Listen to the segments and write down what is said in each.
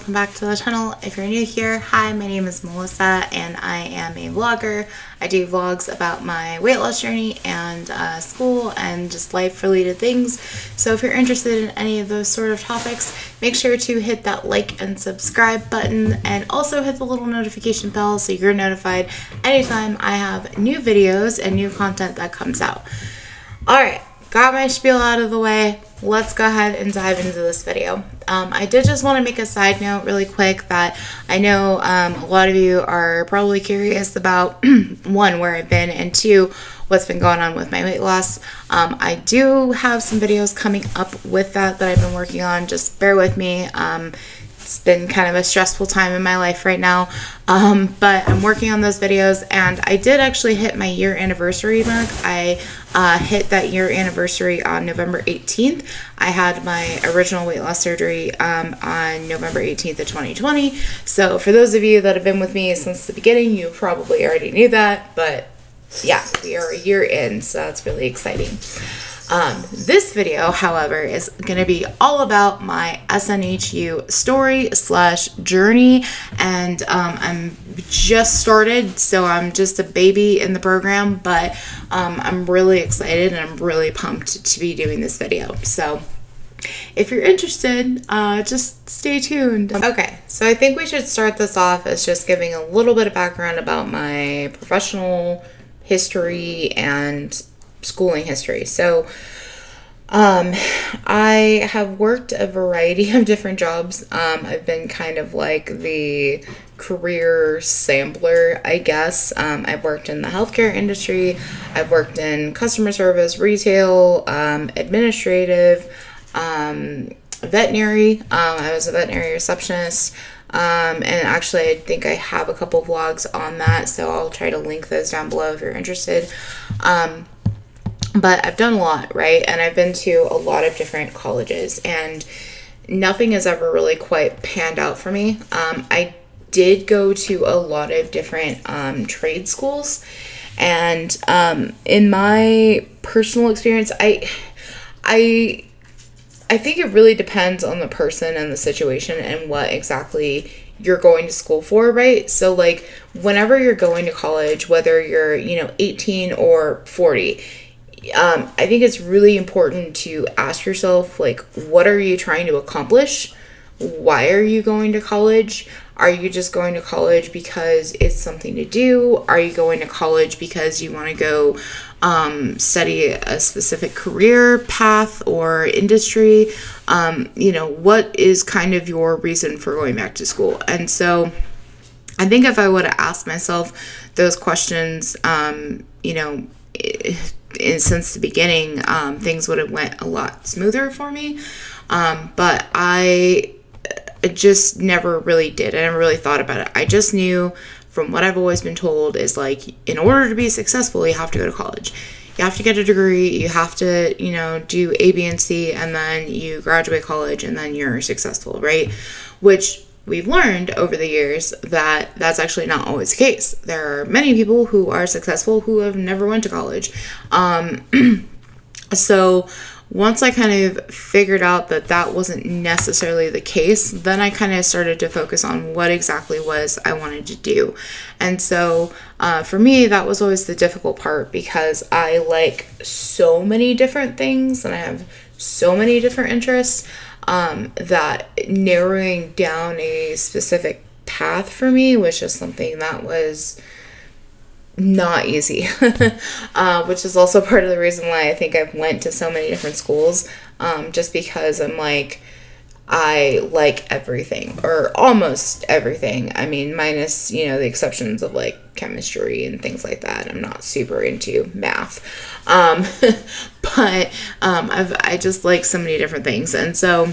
Welcome back to the channel. If you're new here, hi, my name is Melissa and I am a vlogger. I do vlogs about my weight loss journey and uh, school and just life related things. So if you're interested in any of those sort of topics, make sure to hit that like and subscribe button and also hit the little notification bell so you're notified anytime I have new videos and new content that comes out. Alright, got my spiel out of the way let's go ahead and dive into this video. Um, I did just want to make a side note really quick that I know um, a lot of you are probably curious about one, where I've been, and two, what's been going on with my weight loss. Um, I do have some videos coming up with that that I've been working on. Just bear with me. It's been kind of a stressful time in my life right now. Um, but I'm working on those videos and I did actually hit my year anniversary mark. I uh, hit that year anniversary on November 18th. I had my original weight loss surgery um, on November 18th of 2020. So for those of you that have been with me since the beginning, you probably already knew that, but yeah, we are a year in, so that's really exciting. Um, this video, however, is going to be all about my SNHU story slash journey, and um, I'm just started, so I'm just a baby in the program, but um, I'm really excited and I'm really pumped to be doing this video. So if you're interested, uh, just stay tuned. Okay, so I think we should start this off as just giving a little bit of background about my professional history and schooling history. So, um, I have worked a variety of different jobs. Um, I've been kind of like the career sampler, I guess. Um, I've worked in the healthcare industry, I've worked in customer service, retail, um, administrative, um, veterinary. Um, I was a veterinary receptionist. Um, and actually, I think I have a couple vlogs on that, so I'll try to link those down below if you're interested. Um, but I've done a lot, right? And I've been to a lot of different colleges, and nothing has ever really quite panned out for me. Um, I did go to a lot of different um, trade schools, and um, in my personal experience, I, I, I think it really depends on the person and the situation and what exactly you're going to school for, right? So, like, whenever you're going to college, whether you're, you know, 18 or 40, um, I think it's really important to ask yourself, like, what are you trying to accomplish? Why are you going to college? Are you just going to college because it's something to do? Are you going to college because you want to go um, study a specific career path or industry? Um, you know, what is kind of your reason for going back to school? And so I think if I would have asked myself those questions, um, you know, since the beginning, um, things would have went a lot smoother for me. Um, but I just never really did. I never really thought about it. I just knew from what I've always been told is like, in order to be successful, you have to go to college. You have to get a degree. You have to, you know, do A, B, and C, and then you graduate college, and then you're successful, right? Which we've learned over the years that that's actually not always the case. There are many people who are successful who have never went to college. Um, so once I kind of figured out that that wasn't necessarily the case, then I kind of started to focus on what exactly was I wanted to do. And so uh, for me, that was always the difficult part because I like so many different things and I have so many different interests um, that narrowing down a specific path for me was just something that was not easy. Uh, which is also part of the reason why i think i've went to so many different schools um, just because i'm like i like everything or almost everything i mean minus you know the exceptions of like chemistry and things like that i'm not super into math um, but um, I've, I just like so many different things. And so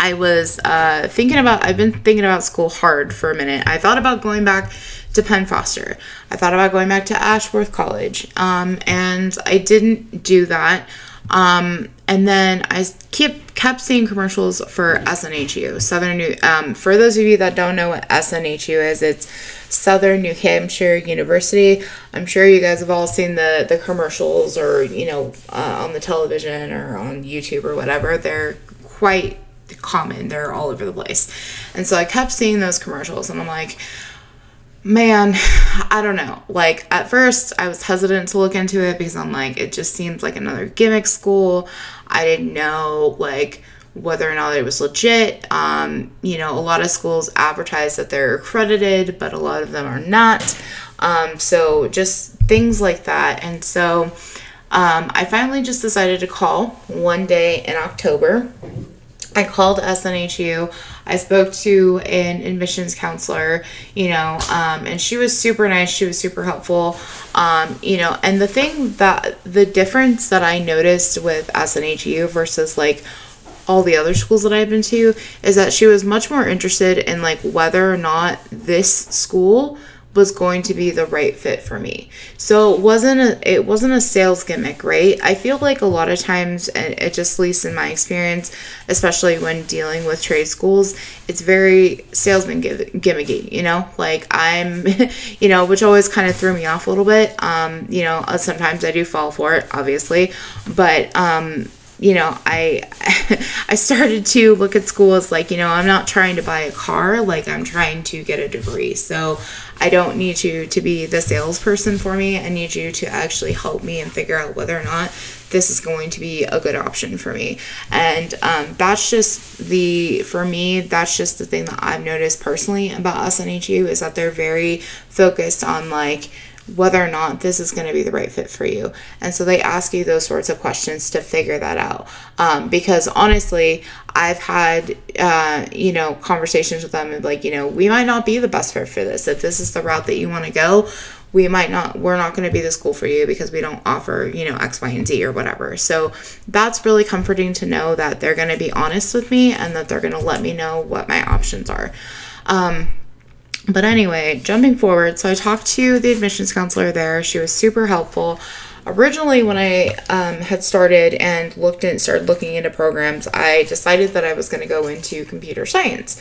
I was uh, thinking about, I've been thinking about school hard for a minute. I thought about going back to Penn Foster. I thought about going back to Ashworth College. Um, and I didn't do that. Um, and then I kept kept seeing commercials for SNHU, Southern New. Um, for those of you that don't know what SNHU is, it's Southern New Hampshire University. I'm sure you guys have all seen the the commercials or you know uh, on the television or on YouTube or whatever. They're quite common. They're all over the place. And so I kept seeing those commercials and I'm like, man, I don't know. Like at first I was hesitant to look into it because I'm like, it just seems like another gimmick school. I didn't know like whether or not it was legit. Um, you know, a lot of schools advertise that they're accredited, but a lot of them are not. Um, so just things like that. And so um, I finally just decided to call one day in October. I called SNHU. I spoke to an admissions counselor, you know, um, and she was super nice. She was super helpful, um, you know. And the thing that the difference that I noticed with SNHU versus like all the other schools that I've been to is that she was much more interested in like whether or not this school was going to be the right fit for me. So it wasn't a it wasn't a sales gimmick, right? I feel like a lot of times and it just least in my experience, especially when dealing with trade schools, it's very salesman gimmicky, you know? Like I'm you know, which always kind of threw me off a little bit. Um, you know, sometimes I do fall for it, obviously, but um you know, I I started to look at school as like, you know, I'm not trying to buy a car, like I'm trying to get a degree. So I don't need you to be the salesperson for me. I need you to actually help me and figure out whether or not this is going to be a good option for me. And um, that's just the, for me, that's just the thing that I've noticed personally about SNHU is that they're very focused on like, whether or not this is going to be the right fit for you. And so they ask you those sorts of questions to figure that out. Um, because honestly, I've had, uh, you know, conversations with them and like, you know, we might not be the best fit for this. If this is the route that you want to go, we might not, we're not going to be the school for you because we don't offer, you know, X, Y, and Z or whatever. So that's really comforting to know that they're going to be honest with me and that they're going to let me know what my options are. Um, but anyway, jumping forward, so I talked to the admissions counselor there. She was super helpful. Originally, when I um, had started and looked and started looking into programs, I decided that I was going to go into computer science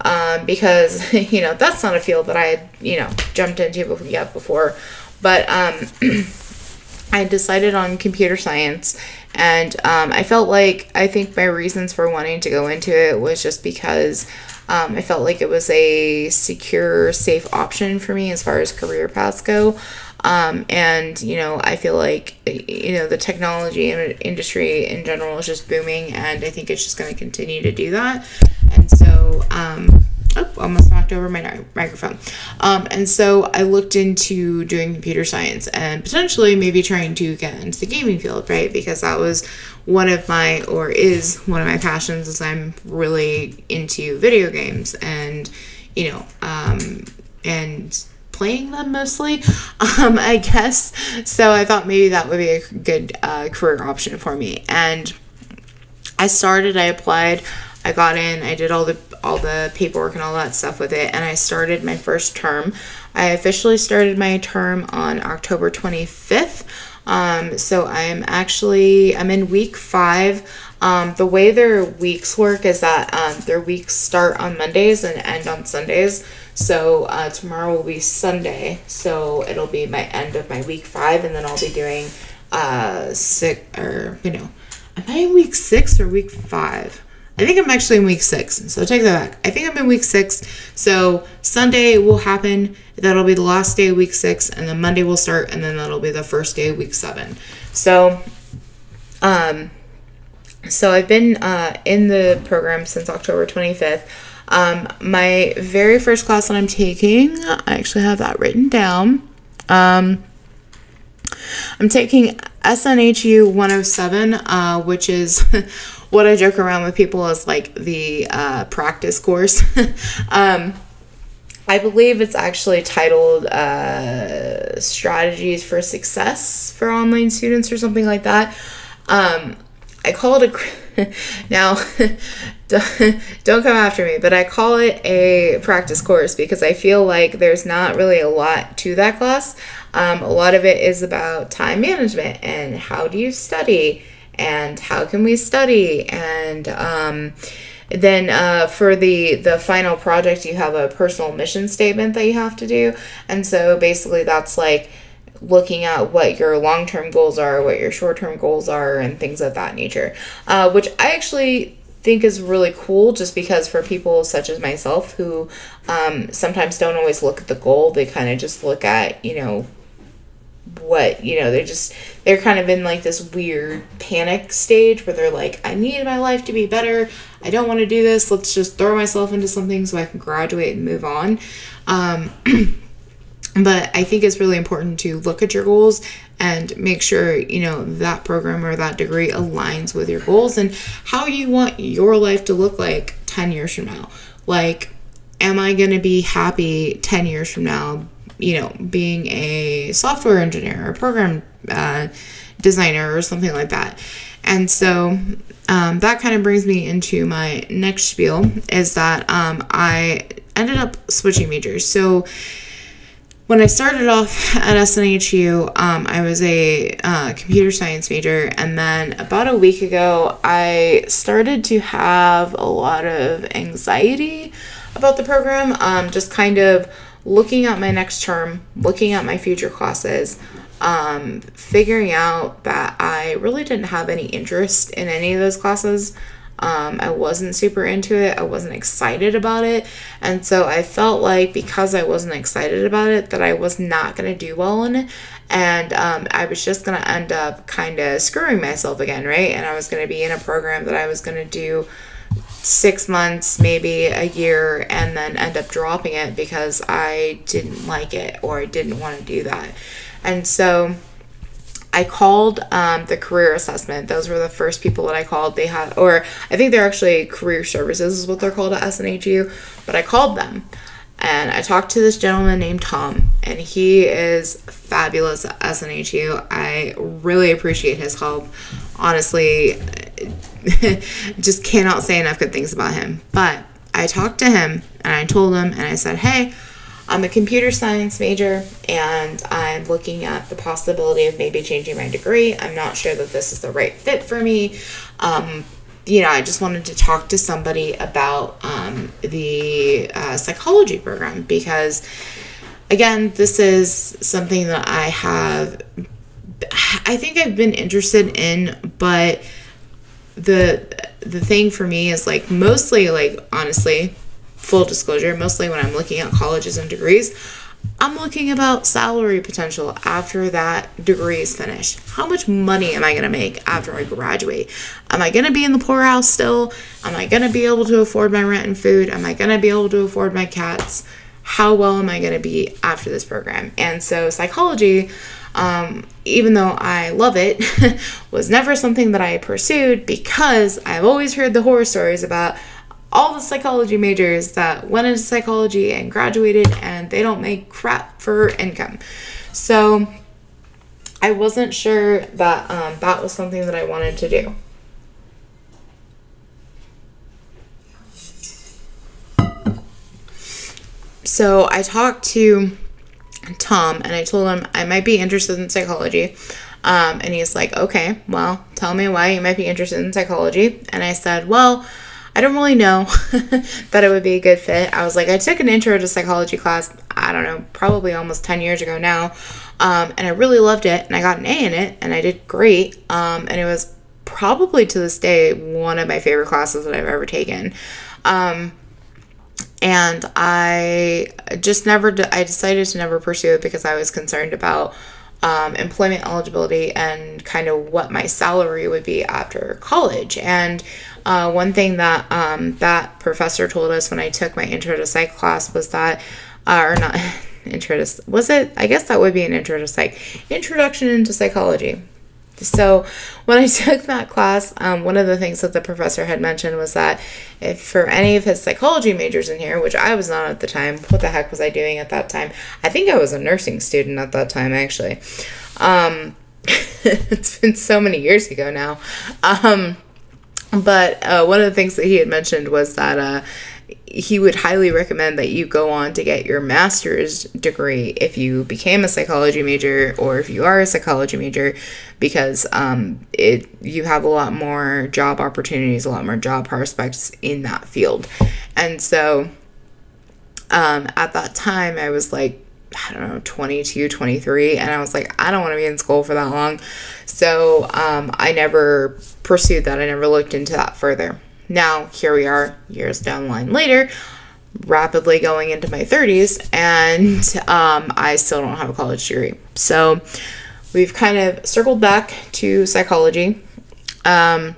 um, because you know that's not a field that I had you know jumped into yet before. But um, I decided on computer science, and um, I felt like I think my reasons for wanting to go into it was just because um, I felt like it was a secure, safe option for me as far as career paths go. Um, and you know, I feel like you know the technology industry in general is just booming, and I think it's just going to continue to do that. And so, um, oh, almost knocked over my microphone. Um, and so I looked into doing computer science and potentially maybe trying to get into the gaming field, right? Because that was one of my or is one of my passions is I'm really into video games and you know um, and playing them mostly um, I guess so I thought maybe that would be a good uh, career option for me and I started I applied I got in I did all the all the paperwork and all that stuff with it and I started my first term I officially started my term on October 25th um, so I'm actually I'm in week five. Um, the way their weeks work is that um, their weeks start on Mondays and end on Sundays. So uh, tomorrow will be Sunday, so it'll be my end of my week five, and then I'll be doing uh six or you know, am I in week six or week five? I think I'm actually in week six. So take that back. I think I'm in week six. So Sunday will happen. That'll be the last day of week six, and then Monday will start, and then that'll be the first day of week seven. So, um, so I've been uh, in the program since October 25th. Um, my very first class that I'm taking, I actually have that written down. Um, I'm taking SNHU 107, uh, which is what I joke around with people is like the uh, practice course. um, I believe it's actually titled uh, Strategies for Success for Online Students or something like that. Um, I call it a. now, don't come after me, but I call it a practice course because I feel like there's not really a lot to that class. Um, a lot of it is about time management and how do you study and how can we study? And um, then uh, for the the final project you have a personal mission statement that you have to do. And so basically that's like looking at what your long-term goals are what your short-term goals are and things of that nature. Uh, which i actually think is really cool just because for people such as myself who um, sometimes don't always look at the goal, they kind of just look at, you know, what you know they're just they're kind of in like this weird panic stage where they're like i need my life to be better. I don't want to do this. Let's just throw myself into something so i can graduate and move on. Um, but i think it's really important to look at your goals and make sure you know that program or that degree aligns with your goals and how you want your life to look like 10 years from now. Like am i going to be happy 10 years from now you know, being a software engineer or program uh, designer or something like that. And so um, that kind of brings me into my next spiel is that um, I ended up switching majors. So when I started off at SNHU, um, I was a uh, computer science major, and then about a week ago, I started to have a lot of anxiety about the program, um, just kind of looking at my next term, looking at my future classes, um, figuring out that I really didn't have any interest in any of those classes. Um, I wasn't super into it. I wasn't excited about it. And so I felt like because I wasn't excited about it, that I was not going to do well in it. And um, I was just going to end up kind of screwing myself again, right? And I was going to be in a program that I was going to do six months, maybe a year, and then end up dropping it because I didn't like it or I didn't want to do that. And so I called um, the career assessment. Those were the first people that I called. They had, or I think they're actually career services, is what they're called at SNHU, but I called them. And I talked to this gentleman named Tom, and he is fabulous at SNHU. I really appreciate his help. Honestly, just cannot say enough good things about him. But I talked to him and I told him and I said, hey, I'm a computer science major and I'm looking at the possibility of maybe changing my degree. I'm not sure that this is the right fit for me. Um, you know, I just wanted to talk to somebody about um, the uh, psychology program because, again, this is something that I have, I think I've been interested in, but the the thing for me is like mostly like honestly full disclosure mostly when i'm looking at colleges and degrees i'm looking about salary potential after that degree is finished. How much money am i going to make after i graduate? Am i going to be in the poorhouse still? Am i going to be able to afford my rent and food? Am i going to be able to afford my cats how well am i going to be after this program and so psychology um, even though I love it, was never something that I pursued because I've always heard the horror stories about all the psychology majors that went into psychology and graduated and they don't make crap for income. So I wasn't sure that um, that was something that I wanted to do. So I talked to Tom and I told him I might be interested in psychology. Um, and he's like, okay, well, tell me why you might be interested in psychology. And I said, well, I don't really know that it would be a good fit. I was like, I took an intro to psychology class, I don't know, probably almost 10 years ago now. Um, and I really loved it. And I got an A in it and I did great. Um, and it was probably to this day one of my favorite classes that I've ever taken. Um, and I just never I decided to never pursue it because I was concerned about um, employment eligibility and kind of what my salary would be after college. And uh, one thing that um, that professor told us when I took my intro to psych class was that, uh, or not intro to was it? I guess that would be an intro to psych, introduction into psychology. So, when I took that class, um, one of the things that the professor had mentioned was that if for any of his psychology majors in here, which I was not at the time, what the heck was I doing at that time? I think I was a nursing student at that time, actually. Um, it's been so many years ago now. Um, but uh, one of the things that he had mentioned was that uh, he would highly recommend that you go on to get your master's degree if you became a psychology major or if you are a psychology major because um, it you have a lot more job opportunities a lot more job prospects in that field and so um, at that time i was like I don't know, 22, 23. And I was like, I don't want to be in school for that long. So um, I never pursued that. I never looked into that further. Now, here we are, years down the line later, rapidly going into my 30s, and um, I still don't have a college degree. So, we've kind of circled back to psychology. Um,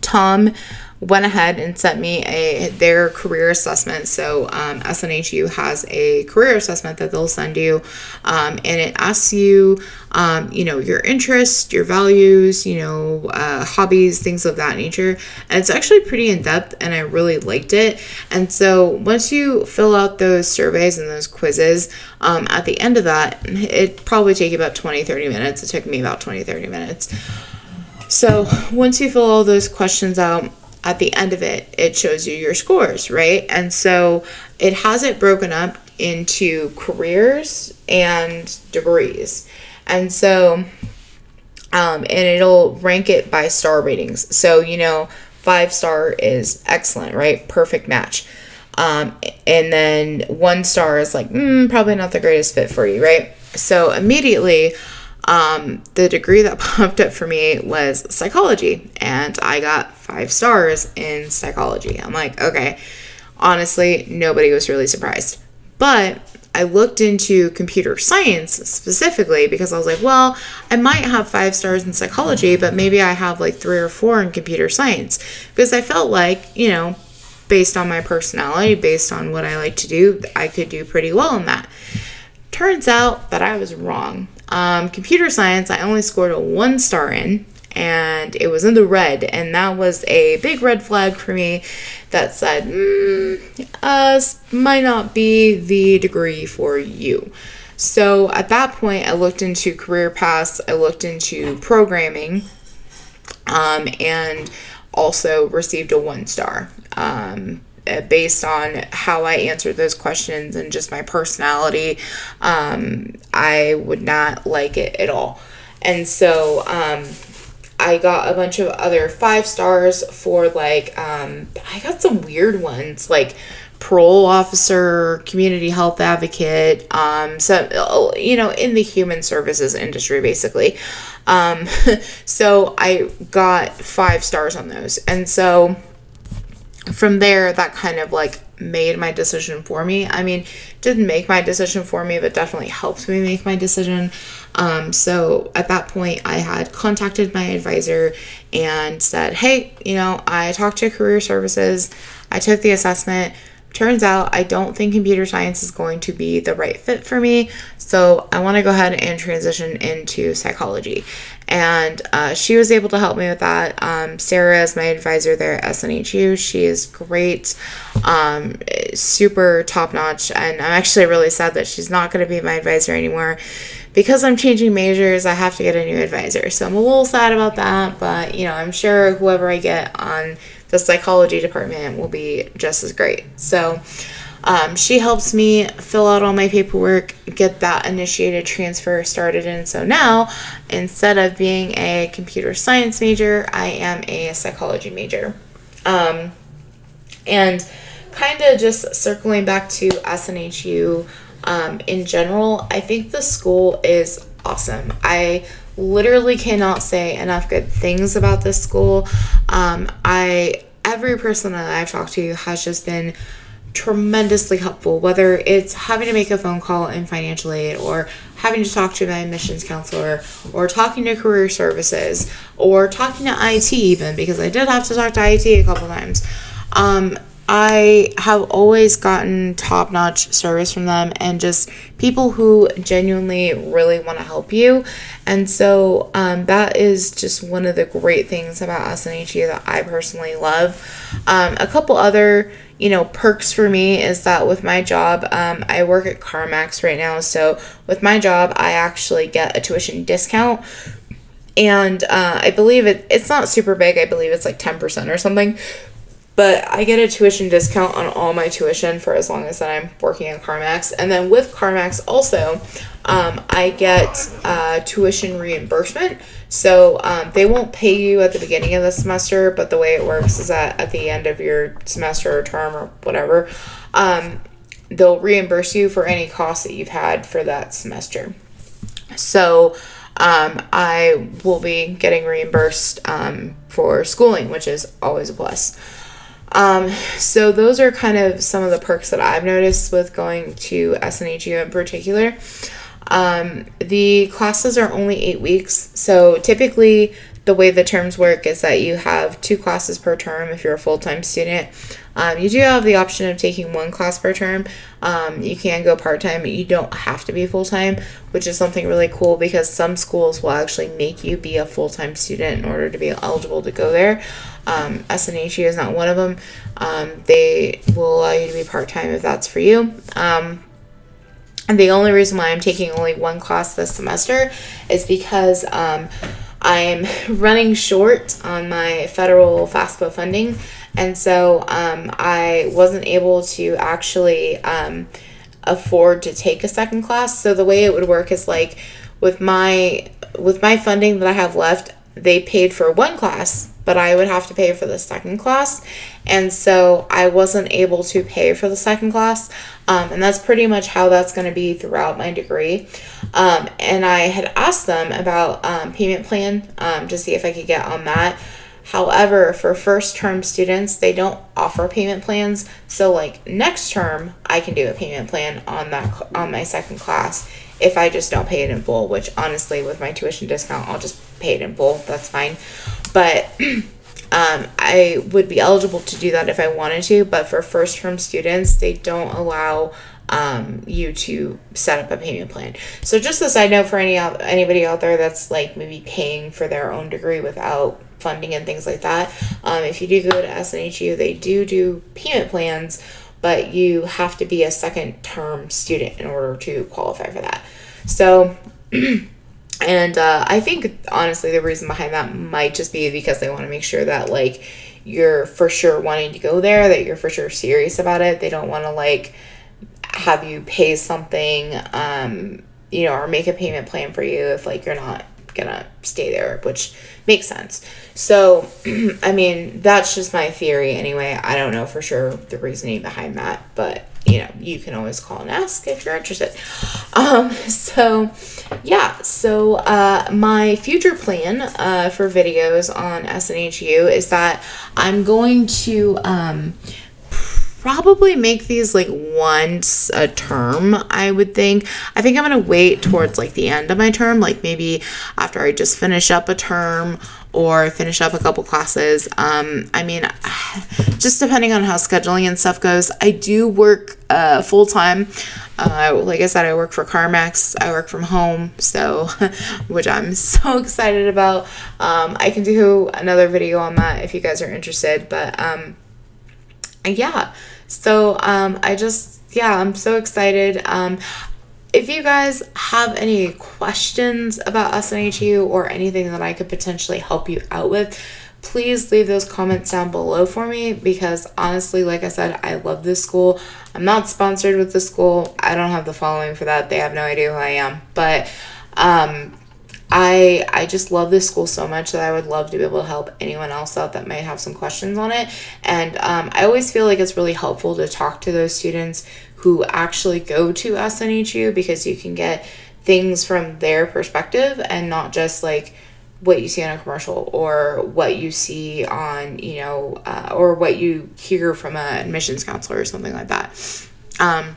Tom went ahead and sent me a their career assessment. So um, SNHU has a career assessment that they'll send you, um, and it asks you, um, you know, your interests, your values, you know, uh, hobbies, things of that nature. And it's actually pretty in depth, and I really liked it. And so once you fill out those surveys and those quizzes, um, at the end of that, it probably take you about 20, 30 minutes. It took me about 20, 30 minutes. So once you fill all those questions out, at the end of it, it shows you your scores, right? And so it has it broken up into careers and degrees. And so, um, and it'll rank it by star ratings. So, you know, five star is excellent, right? Perfect match. Um, and then one star is like, mm, probably not the greatest fit for you, right? So immediately, um, the degree that popped up for me was psychology, and I got five stars in psychology. I'm like, okay, honestly, nobody was really surprised. But I looked into computer science specifically because I was like, well, I might have five stars in psychology, but maybe I have like three or four in computer science because I felt like, you know, based on my personality, based on what I like to do, I could do pretty well in that. Turns out that I was wrong. Um, computer science, I only scored a one star in, and it was in the red, and that was a big red flag for me that said, mm, might not be the degree for you. So at that point, I looked into career paths, I looked into programming, um, and also received a one star. Um, based on how I answered those questions and just my personality, um, I would not like it at all. And so um, I got a bunch of other five stars for like, um, I got some weird ones like parole officer, community health advocate, um, so, you know, in the human services industry, basically. Um, so I got five stars on those. And so, from there, that kind of like made my decision for me. I mean, didn't make my decision for me, but definitely helped me make my decision. Um, so at that point, I had contacted my advisor and said, Hey, you know, I talked to career services, I took the assessment. Turns out I don't think computer science is going to be the right fit for me. So I want to go ahead and transition into psychology and uh, she was able to help me with that. Um, Sarah is my advisor there at SNHU. She is great, um, super top notch, and I'm actually really sad that she's not going to be my advisor anymore. Because I'm changing majors, I have to get a new advisor. So I'm a little sad about that, but you know, I'm sure whoever I get on the psychology department will be just as great. So, um, she helps me fill out all my paperwork, get that initiated transfer started. And so now, instead of being a computer science major, I am a psychology major. Um, and kind of just circling back to SNHU um, in general, I think the school is awesome. I literally cannot say enough good things about this school. Um, I every person that I've talked to has just been tremendously helpful, whether it's having to make a phone call in financial aid or having to talk to my admissions counselor or talking to career services or talking to IT even because I did have to talk to IT a couple times. Um, I have always gotten top notch service from them and just people who genuinely really want to help you. And so um, that is just one of the great things about SNHU that I personally love. Um, a couple other you know, perks for me is that with my job, um, I work at CarMax right now. So with my job, I actually get a tuition discount. And uh, I believe it, it's not super big. I believe it's like 10% or something. But I get a tuition discount on all my tuition for as long as that I'm working at CarMax. And then with CarMax also, um, I get uh, tuition reimbursement. So um, they won't pay you at the beginning of the semester, but the way it works is that at the end of your semester or term or whatever, um, they'll reimburse you for any costs that you've had for that semester. So um, I will be getting reimbursed um, for schooling, which is always a plus. Um, so those are kind of some of the perks that I've noticed with going to SNHU in particular. Um, the classes are only eight weeks, so typically the way the terms work is that you have two classes per term if you're a full time student. Um, you do have the option of taking one class per term. Um, you can go part time, you don't have to be full time, which is something really cool because some schools will actually make you be a full time student in order to be eligible to go there. Um, SNHU is not one of them. Um, they will allow you to be part time if that's for you. Um, and the only reason why I'm taking only one class this semester is because um, I'm running short on my federal FAFSA funding, and so um, I wasn't able to actually um, afford to take a second class. So the way it would work is like with my with my funding that I have left, they paid for one class, but I would have to pay for the second class. And so I wasn't able to pay for the second class. Um, and that's pretty much how that's going to be throughout my degree. Um, and I had asked them about um, payment plan um, to see if I could get on that. However, for first term students, they don't offer payment plans. So like next term, I can do a payment plan on that on my second class if I just don't pay it in full, which honestly with my tuition discount, I'll just pay it in full. That's fine. But um, I would be eligible to do that if I wanted to, but for first term students, they don't allow um, you to set up a payment plan. So just a side note for any anybody out there that's like maybe paying for their own degree without funding and things like that. Um, if you do go to SNHU, they do do payment plans, but you have to be a second term student in order to qualify for that. So And uh, I think honestly, the reason behind that might just be because they want to make sure that like you're for sure wanting to go there, that you're for sure serious about it. They don't want to like have you pay something, um, you know, or make a payment plan for you if like you're not gonna stay there, which makes sense. So, I mean, that's just my theory anyway. I don't know for sure the reasoning behind that, but you know, you can always call and ask if you're interested. Um, so yeah, so uh, my future plan uh, for videos on SNHU is that I'm going to um, probably make these like once a term, I would think. I think I'm going to wait towards like the end of my term, like maybe after I just finish up a term or finish up a couple classes. Um, I mean, just depending on how scheduling and stuff goes. I do work uh, full time. Uh, like I said, I work for CarMax. I work from home, so which I'm so excited about. Um, I can do another video on that if you guys are interested. But um, yeah, so um, I just, yeah, I'm so excited. Um, if you guys have any questions about SNHU or anything that I could potentially help you out with, please leave those comments down below for me because honestly, like I said, I love this school. I'm not sponsored with the school. I don't have the following for that. They have no idea who I am. But um, I I just love this school so much that I would love to be able to help anyone else out that might have some questions on it. And um, I always feel like it's really helpful to talk to those students who actually go to SNHU because you can get things from their perspective and not just like what you see on a commercial or what you see on you know uh, or what you hear from an admissions counselor or something like that um,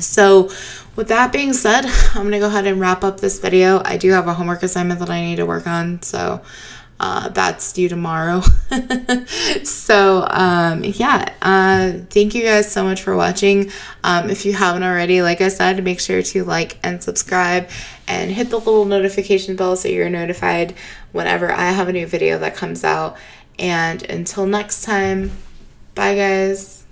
so with that being said, I'm going to go ahead and wrap up this video. I do have a homework assignment that I need to work on, so uh, that's due tomorrow. so, um, yeah, uh, thank you guys so much for watching. Um, if you haven't already, like I said, make sure to like and subscribe and hit the little notification bell so you're notified whenever I have a new video that comes out. And until next time, bye guys.